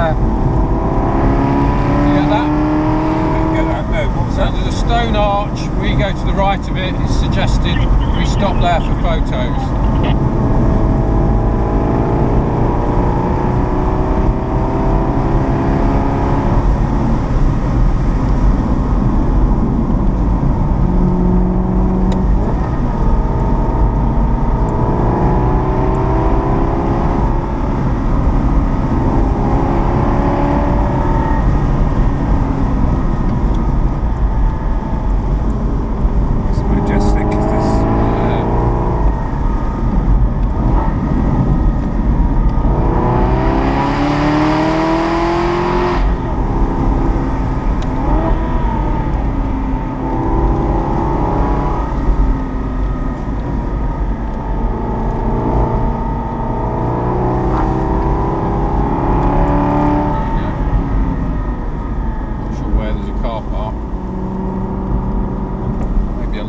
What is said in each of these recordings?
there. You that? So there's a stone arch, we go to the right of it, it's suggested we stop there for photos.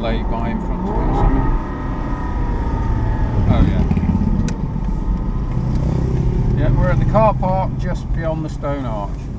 A lay-by in front of it or something. Oh yeah. Yeah, we're at the car park just beyond the stone arch.